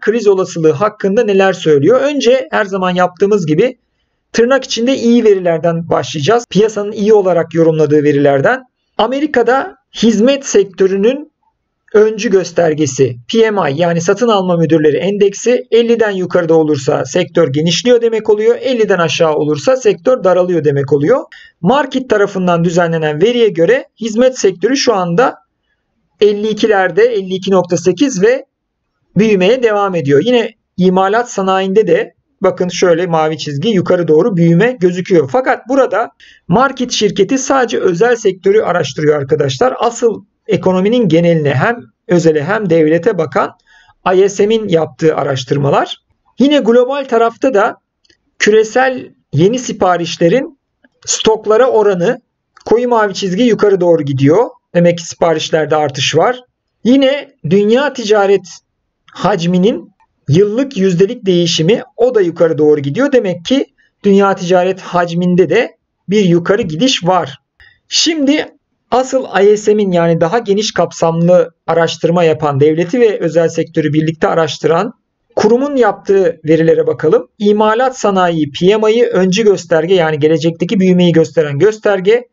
kriz olasılığı hakkında neler söylüyor? Önce her zaman yaptığımız gibi tırnak içinde iyi verilerden başlayacağız. Piyasanın iyi olarak yorumladığı verilerden. Amerika'da hizmet sektörünün öncü göstergesi PMI yani satın alma müdürleri endeksi 50'den yukarıda olursa sektör genişliyor demek oluyor. 50'den aşağı olursa sektör daralıyor demek oluyor. Market tarafından düzenlenen veriye göre hizmet sektörü şu anda 52'lerde 52.8 ve büyümeye devam ediyor. Yine imalat sanayinde de bakın şöyle mavi çizgi yukarı doğru büyüme gözüküyor. Fakat burada market şirketi sadece özel sektörü araştırıyor arkadaşlar. Asıl ekonominin geneline hem özele hem devlete bakan ISM'in yaptığı araştırmalar. Yine global tarafta da küresel yeni siparişlerin stoklara oranı koyu mavi çizgi yukarı doğru gidiyor. Demek ki siparişlerde artış var. Yine dünya ticaret hacminin yıllık yüzdelik değişimi o da yukarı doğru gidiyor. Demek ki dünya ticaret hacminde de bir yukarı gidiş var. Şimdi asıl ISM'in yani daha geniş kapsamlı araştırma yapan devleti ve özel sektörü birlikte araştıran kurumun yaptığı verilere bakalım. İmalat sanayi PMI'yi öncü gösterge yani gelecekteki büyümeyi gösteren gösterge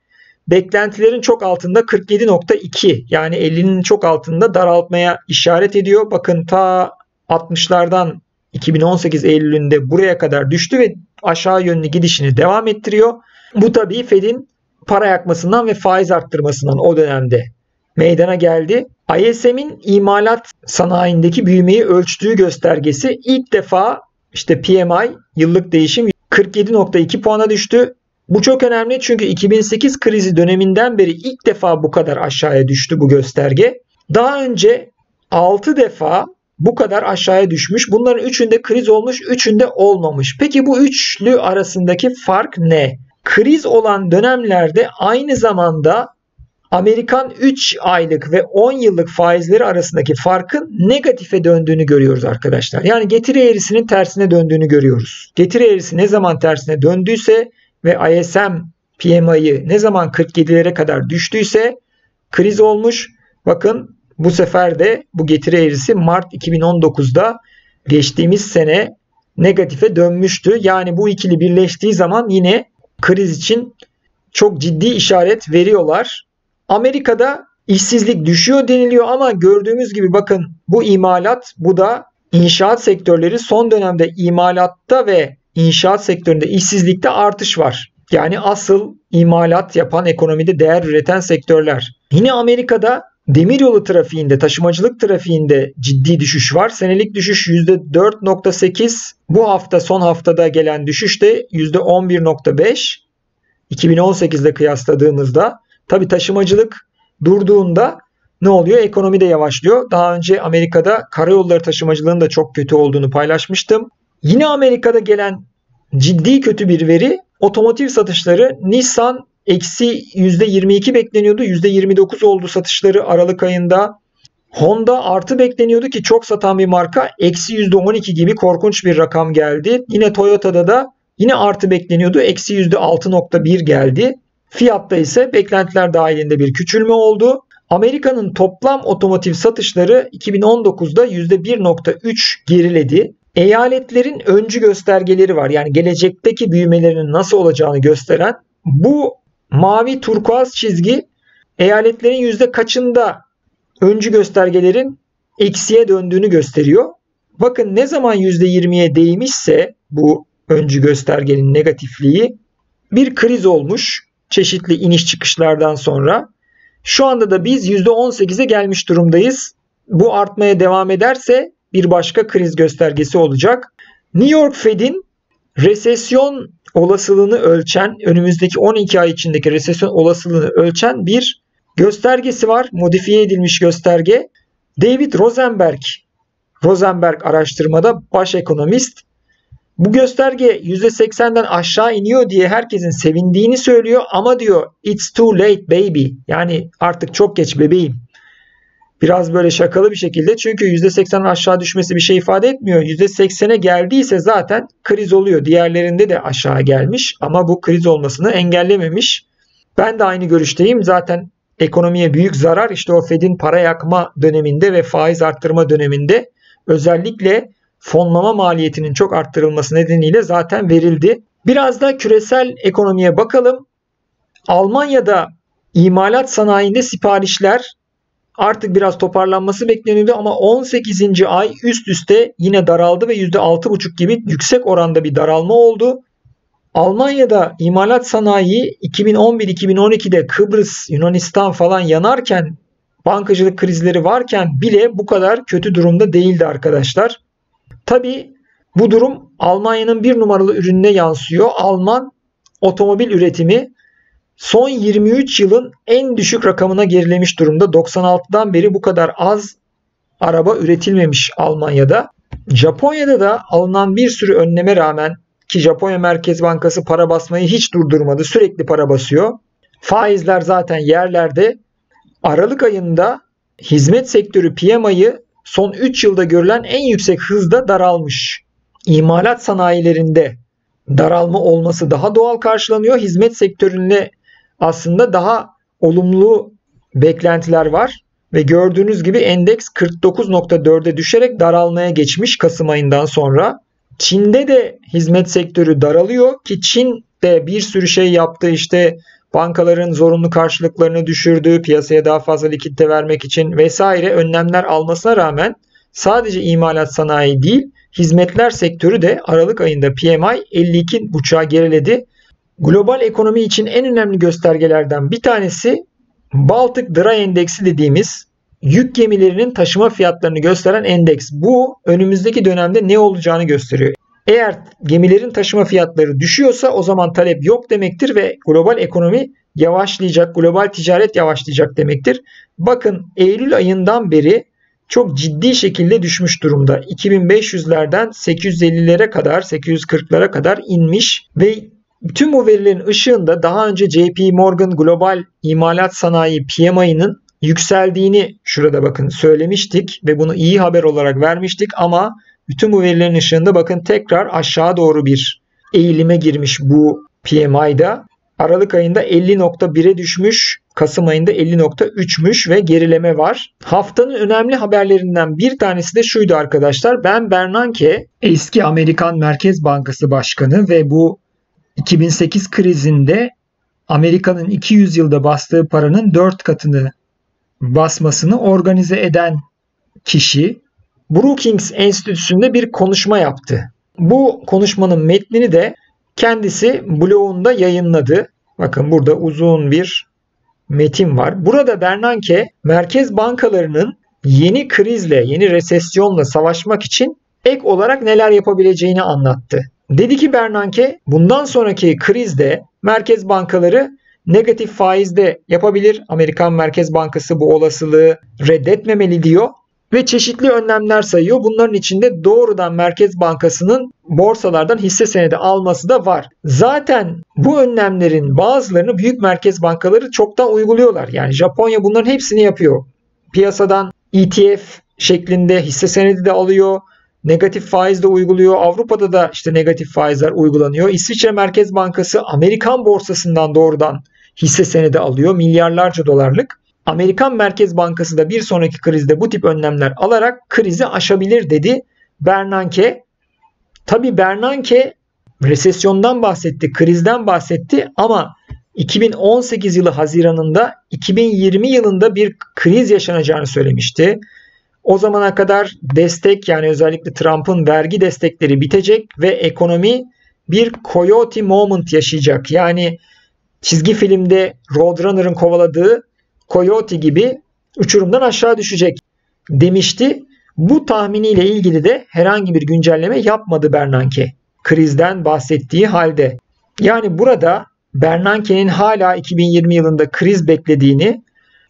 beklentilerin çok altında 47.2 yani 50'nin çok altında daraltmaya işaret ediyor. Bakın ta 60'lardan 2018 Eylül'ünde buraya kadar düştü ve aşağı yönlü gidişini devam ettiriyor. Bu tabii Fed'in para yakmasından ve faiz arttırmasından o dönemde meydana geldi. ISM'in imalat sanayindeki büyümeyi ölçtüğü göstergesi ilk defa işte PMI yıllık değişim 47.2 puana düştü. Bu çok önemli çünkü 2008 krizi döneminden beri ilk defa bu kadar aşağıya düştü bu gösterge. Daha önce 6 defa bu kadar aşağıya düşmüş. Bunların üçünde kriz olmuş, üçünde olmamış. Peki bu üçlü arasındaki fark ne? Kriz olan dönemlerde aynı zamanda Amerikan 3 aylık ve 10 yıllık faizleri arasındaki farkın negatife döndüğünü görüyoruz arkadaşlar. Yani getiri eğrisinin tersine döndüğünü görüyoruz. Getiri eğrisi ne zaman tersine döndüyse ve ISM PMI'yi ne zaman 47'lere kadar düştüyse kriz olmuş. Bakın bu sefer de bu getiri eğrisi Mart 2019'da geçtiğimiz sene negatife dönmüştü. Yani bu ikili birleştiği zaman yine kriz için çok ciddi işaret veriyorlar. Amerika'da işsizlik düşüyor deniliyor ama gördüğümüz gibi bakın bu imalat bu da inşaat sektörleri son dönemde imalatta ve inşaat sektöründe işsizlikte artış var. Yani asıl imalat yapan ekonomide değer üreten sektörler. Yine Amerika'da demiryolu trafiğinde, taşımacılık trafiğinde ciddi düşüş var. Senelik düşüş %4.8. Bu hafta son haftada gelen düşüş de %11.5. 2018'de kıyasladığımızda tabi taşımacılık durduğunda ne oluyor? Ekonomi de yavaşlıyor. Daha önce Amerika'da karayolları taşımacılığının da çok kötü olduğunu paylaşmıştım. Yine Amerika'da gelen ciddi kötü bir veri otomotiv satışları Nissan eksi %22 bekleniyordu. %29 oldu satışları Aralık ayında. Honda artı bekleniyordu ki çok satan bir marka. Eksi %12 gibi korkunç bir rakam geldi. Yine Toyota'da da yine artı bekleniyordu. Eksi %6.1 geldi. Fiyatta ise beklentiler dahilinde bir küçülme oldu. Amerika'nın toplam otomotiv satışları 2019'da %1.3 geriledi. Eyaletlerin öncü göstergeleri var. Yani gelecekteki büyümelerinin nasıl olacağını gösteren bu mavi turkuaz çizgi eyaletlerin yüzde kaçında öncü göstergelerin eksiye döndüğünü gösteriyor. Bakın ne zaman %20'ye değmişse bu öncü göstergenin negatifliği bir kriz olmuş çeşitli iniş çıkışlardan sonra. Şu anda da biz %18'e gelmiş durumdayız. Bu artmaya devam ederse bir başka kriz göstergesi olacak. New York Fed'in resesyon olasılığını ölçen, önümüzdeki 12 ay içindeki resesyon olasılığını ölçen bir göstergesi var. Modifiye edilmiş gösterge. David Rosenberg Rosenberg araştırmada baş ekonomist bu gösterge %80'den aşağı iniyor diye herkesin sevindiğini söylüyor ama diyor it's too late baby. Yani artık çok geç bebeğim. Biraz böyle şakalı bir şekilde çünkü %80'den aşağı düşmesi bir şey ifade etmiyor. %80'e geldiyse zaten kriz oluyor. Diğerlerinde de aşağı gelmiş ama bu kriz olmasını engellememiş. Ben de aynı görüşteyim. Zaten ekonomiye büyük zarar işte o Fed'in para yakma döneminde ve faiz arttırma döneminde özellikle fonlama maliyetinin çok arttırılması nedeniyle zaten verildi. Biraz da küresel ekonomiye bakalım. Almanya'da imalat sanayinde siparişler artık biraz toparlanması bekleniyordu ama 18. ay üst üste yine daraldı ve %6,5 gibi yüksek oranda bir daralma oldu. Almanya'da imalat sanayi 2011-2012'de Kıbrıs, Yunanistan falan yanarken bankacılık krizleri varken bile bu kadar kötü durumda değildi arkadaşlar. Tabi bu durum Almanya'nın bir numaralı ürününe yansıyor. Alman otomobil üretimi son 23 yılın en düşük rakamına gerilemiş durumda. 96'dan beri bu kadar az araba üretilmemiş Almanya'da. Japonya'da da alınan bir sürü önleme rağmen ki Japonya Merkez Bankası para basmayı hiç durdurmadı. Sürekli para basıyor. Faizler zaten yerlerde. Aralık ayında hizmet sektörü PMI'yi son 3 yılda görülen en yüksek hızda daralmış. İmalat sanayilerinde daralma olması daha doğal karşılanıyor. Hizmet sektöründe aslında daha olumlu beklentiler var ve gördüğünüz gibi endeks 49.4'e düşerek daralmaya geçmiş Kasım ayından sonra. Çin'de de hizmet sektörü daralıyor ki Çin de bir sürü şey yaptı işte bankaların zorunlu karşılıklarını düşürdü, piyasaya daha fazla likidite vermek için vesaire önlemler almasına rağmen sadece imalat sanayi değil hizmetler sektörü de Aralık ayında PMI 52.5'a geriledi. Global ekonomi için en önemli göstergelerden bir tanesi Baltic Dry Endeksi dediğimiz yük gemilerinin taşıma fiyatlarını gösteren endeks. Bu önümüzdeki dönemde ne olacağını gösteriyor. Eğer gemilerin taşıma fiyatları düşüyorsa o zaman talep yok demektir ve global ekonomi yavaşlayacak, global ticaret yavaşlayacak demektir. Bakın Eylül ayından beri çok ciddi şekilde düşmüş durumda. 2500'lerden 850'lere kadar, 840'lara kadar inmiş ve bütün bu verilerin ışığında daha önce JP Morgan Global İmalat Sanayi PMI'nin yükseldiğini şurada bakın söylemiştik ve bunu iyi haber olarak vermiştik ama bütün bu verilerin ışığında bakın tekrar aşağı doğru bir eğilime girmiş bu PMI'da. Aralık ayında 50.1'e düşmüş, Kasım ayında 50.3'müş ve gerileme var. Haftanın önemli haberlerinden bir tanesi de şuydu arkadaşlar. Ben Bernanke eski Amerikan Merkez Bankası Başkanı ve bu 2008 krizinde Amerika'nın 200 yılda bastığı paranın 4 katını basmasını organize eden kişi Brookings Enstitüsü'nde bir konuşma yaptı. Bu konuşmanın metnini de kendisi blogunda yayınladı. Bakın burada uzun bir metin var. Burada Bernanke merkez bankalarının yeni krizle, yeni resesyonla savaşmak için ek olarak neler yapabileceğini anlattı. Dedi ki Bernanke bundan sonraki krizde merkez bankaları negatif faizde yapabilir. Amerikan Merkez Bankası bu olasılığı reddetmemeli diyor ve çeşitli önlemler sayıyor. Bunların içinde doğrudan Merkez Bankası'nın borsalardan hisse senedi alması da var. Zaten bu önlemlerin bazılarını büyük merkez bankaları çoktan uyguluyorlar. Yani Japonya bunların hepsini yapıyor. Piyasadan ETF şeklinde hisse senedi de alıyor. Negatif faiz de uyguluyor. Avrupa'da da işte negatif faizler uygulanıyor. İsviçre Merkez Bankası Amerikan borsasından doğrudan hisse senedi alıyor. Milyarlarca dolarlık. Amerikan Merkez Bankası da bir sonraki krizde bu tip önlemler alarak krizi aşabilir dedi Bernanke. Tabi Bernanke resesyondan bahsetti, krizden bahsetti ama 2018 yılı Haziran'ında 2020 yılında bir kriz yaşanacağını söylemişti. O zamana kadar destek yani özellikle Trump'ın vergi destekleri bitecek ve ekonomi bir coyote moment yaşayacak. Yani çizgi filmde Roadrunner'ın kovaladığı Coyote gibi uçurumdan aşağı düşecek demişti. Bu tahminiyle ilgili de herhangi bir güncelleme yapmadı Bernanke. Krizden bahsettiği halde. Yani burada Bernanke'nin hala 2020 yılında kriz beklediğini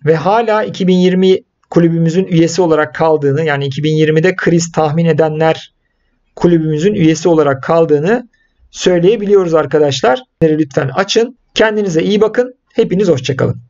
ve hala 2020 kulübümüzün üyesi olarak kaldığını yani 2020'de kriz tahmin edenler kulübümüzün üyesi olarak kaldığını söyleyebiliyoruz arkadaşlar. Lütfen açın. Kendinize iyi bakın. Hepiniz hoşçakalın.